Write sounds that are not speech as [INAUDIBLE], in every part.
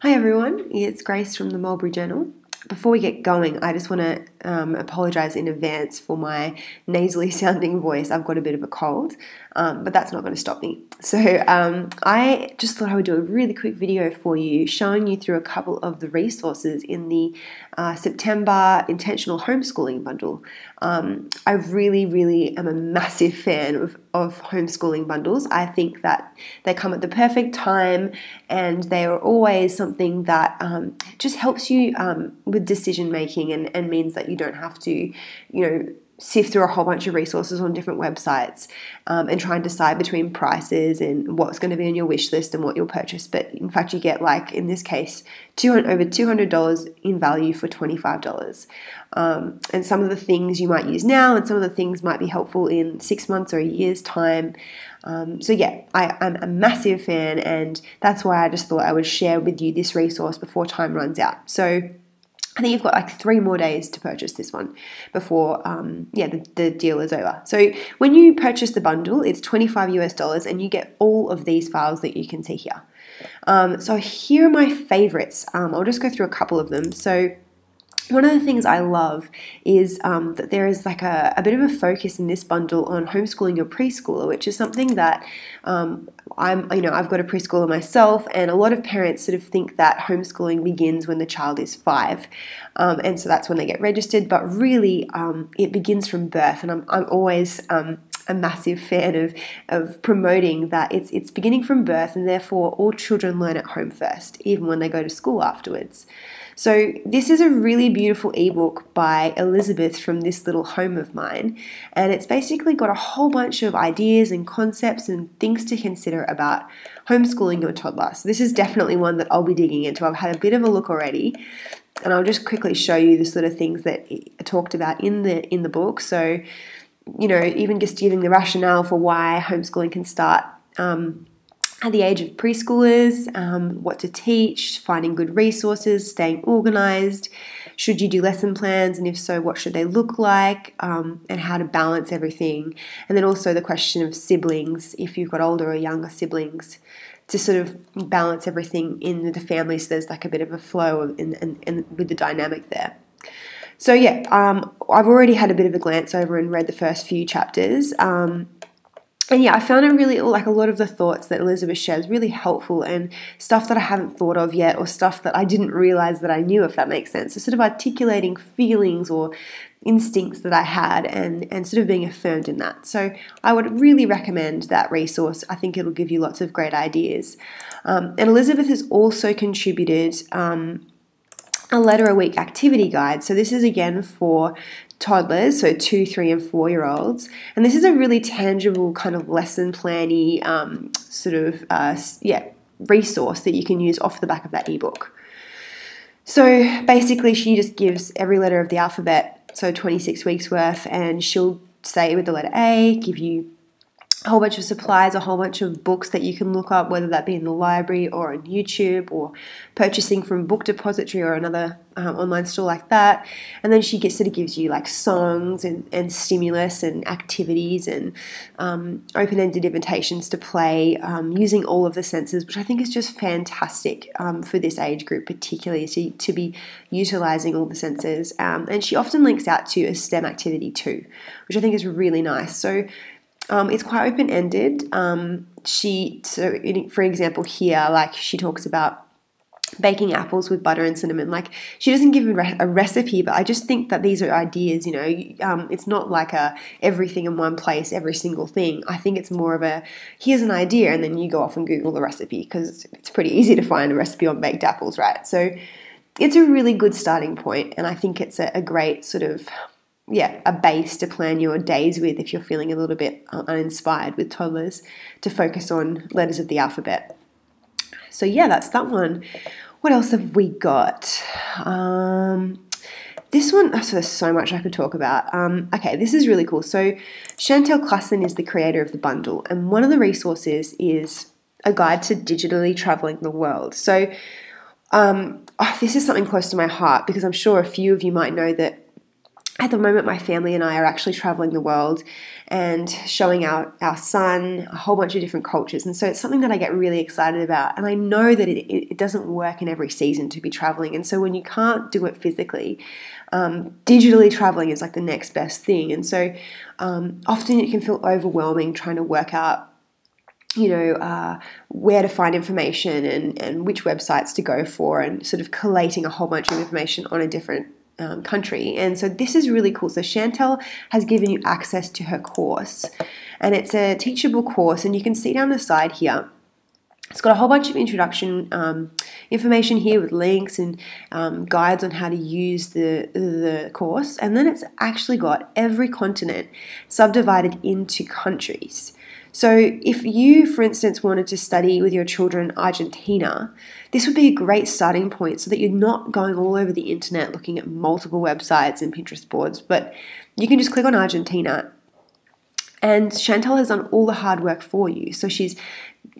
Hi everyone, it's Grace from the Mulberry Journal. Before we get going, I just want to um, apologize in advance for my nasally [LAUGHS] sounding voice. I've got a bit of a cold, um, but that's not going to stop me. So, um, I just thought I would do a really quick video for you showing you through a couple of the resources in the uh, September Intentional Homeschooling Bundle. Um, I really, really am a massive fan of, of homeschooling bundles. I think that they come at the perfect time and they are always something that um, just helps you um, with decision making and, and means that you don't have to, you know, sift through a whole bunch of resources on different websites um, and try and decide between prices and what's going to be on your wish list and what you'll purchase. But in fact, you get like in this case, 200, over $200 in value for $25. Um, and some of the things you might use now and some of the things might be helpful in six months or a year's time. Um, so yeah, I, I'm a massive fan and that's why I just thought I would share with you this resource before time runs out. So I think you've got like three more days to purchase this one before, um, yeah, the, the deal is over. So when you purchase the bundle, it's 25 US dollars and you get all of these files that you can see here. Um, so here are my favorites. Um, I'll just go through a couple of them. So one of the things I love is um, that there is like a, a, bit of a focus in this bundle on homeschooling your preschooler, which is something that um, I'm, you know, I've got a preschooler myself, and a lot of parents sort of think that homeschooling begins when the child is five, um, and so that's when they get registered. But really, um, it begins from birth, and I'm, I'm always um, a massive fan of, of promoting that it's, it's beginning from birth, and therefore all children learn at home first, even when they go to school afterwards. So, this is a really beautiful ebook by Elizabeth from this little home of mine, and it's basically got a whole bunch of ideas and concepts and things to consider about homeschooling your toddler. So, this is definitely one that I'll be digging into. I've had a bit of a look already, and I'll just quickly show you the sort of things that I talked about in the in the book. So, you know, even just giving the rationale for why homeschooling can start. Um, at the age of preschoolers, um, what to teach, finding good resources, staying organized. Should you do lesson plans, and if so, what should they look like, um, and how to balance everything. And then also the question of siblings, if you've got older or younger siblings, to sort of balance everything in the family so there's like a bit of a flow in, in, in with the dynamic there. So, yeah, um, I've already had a bit of a glance over and read the first few chapters. Um, and yeah, I found it really like a lot of the thoughts that Elizabeth shares really helpful and stuff that I haven't thought of yet, or stuff that I didn't realize that I knew, if that makes sense. So, sort of articulating feelings or instincts that I had and, and sort of being affirmed in that. So, I would really recommend that resource. I think it'll give you lots of great ideas. Um, and Elizabeth has also contributed. Um, a letter a week activity guide. So, this is again for toddlers, so two, three, and four year olds. And this is a really tangible kind of lesson planny um, sort of, uh, yeah, resource that you can use off the back of that ebook. So basically, she just gives every letter of the alphabet, so 26 weeks worth, and she'll say with the letter A, give you a whole bunch of supplies, a whole bunch of books that you can look up, whether that be in the library or on YouTube or purchasing from Book Depository or another um, online store like that. And then she gets, sort of gives you like songs and, and stimulus and activities and um, open ended invitations to play um, using all of the senses, which I think is just fantastic um, for this age group, particularly to, to be utilizing all the senses. Um, and she often links out to a STEM activity too, which I think is really nice. So um, it's quite open ended. Um, she, so in, for example, here, like she talks about baking apples with butter and cinnamon. Like she doesn't give a, recipe, but I just think that these are ideas. You know, um, it's not like a everything in one place, every single thing. I think it's more of a here's an idea, and then you go off and Google the recipe because it's pretty easy to find a recipe on baked apples, right? So it's a really good starting point, and I think it's a, a great sort of yeah, a base to plan your days with if you're feeling a little bit uninspired with toddlers to focus on letters of the alphabet. So, yeah, that's that one. What else have we got? Um, this one, oh, so there's so much I could talk about. Um, okay, this is really cool. So, Chantel Klassen is the creator of the bundle, and one of the resources is a guide to digitally traveling the world. So, um, oh, this is something close to my heart because I'm sure a few of you might know that at the moment, my family and I are actually traveling the world and showing our, our son a whole bunch of different cultures. And so it's something that I get really excited about. And I know that it, it doesn't work in every season to be traveling. And so when you can't do it physically, um, digitally traveling is like the next best thing. And so um, often it can feel overwhelming trying to work out you know, uh, where to find information and, and which websites to go for, and sort of collating a whole bunch of information on a different um, country. And so this is really cool. So Chantel has given you access to her course, and it's a teachable course. And you can see down the side here, it's got a whole bunch of introduction um, information here with links and um, guides on how to use the the course. And then it's actually got every continent subdivided into countries. So, if you, for instance, wanted to study with your children Argentina, this would be a great starting point so that you're not going all over the internet looking at multiple websites and Pinterest boards, but you can just click on Argentina. And Chantel has done all the hard work for you. So, she's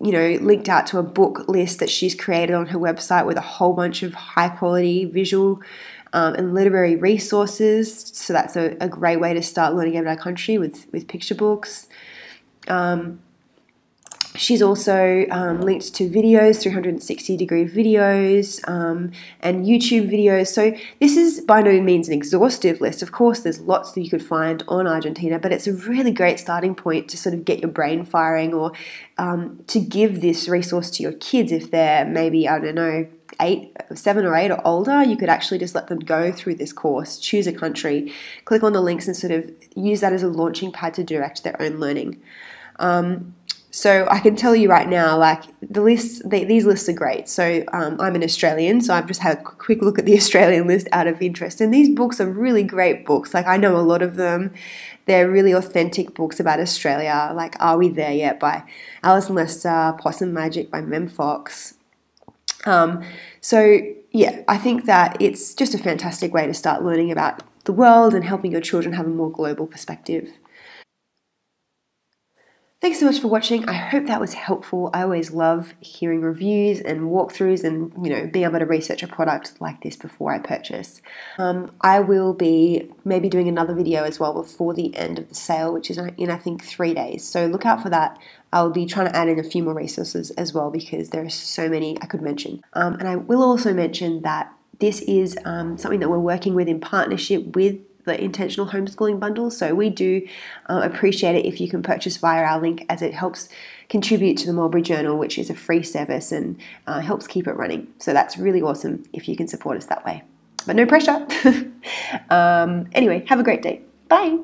you know, linked out to a book list that she's created on her website with a whole bunch of high quality visual um, and literary resources. So that's a, a, great way to start learning about our country with, with picture books. Um, she's also um, linked to videos, 360 degree videos, um, and YouTube videos. So, this is by no means an exhaustive list. Of course, there's lots that you could find on Argentina, but it's a really great starting point to sort of get your brain firing or um, to give this resource to your kids if they're maybe, I don't know, eight, seven or eight or older, you could actually just let them go through this course, choose a country, click on the links, and sort of use that as a launching pad to direct their own learning. Um, so I can tell you right now, like the lists, the, these lists are great. So um, I'm an Australian, so I've just had a quick look at the [LAUGHS] Australian list out of interest, and these books are really great books. Like I know a lot of them. They're really authentic books about Australia, like Are We There Yet by Alison Lester, Possum Magic by Mem Fox. Um, so yeah, I think that it's just a fantastic way to start learning about the world and helping your children have a more global perspective. Thanks so much for watching. I hope that was helpful. I always love hearing reviews and walkthroughs and, you know, being able to research a product like this before I purchase. Um, I will be maybe doing another video as well before the end of the sale, which is in, I think, three days. So look out for that. I'll be trying to add in a few more resources as well because there are so many I could mention. Um, and I will also mention that this is um, something that we're working with in partnership with the intentional homeschooling bundle. So we do uh, appreciate it if you can purchase via our link as it helps contribute to the Mulberry Journal, which is a free service and uh, helps keep it running. So that's really awesome if you can support us that way. But no pressure. [LAUGHS] um, anyway, have a great day. Bye.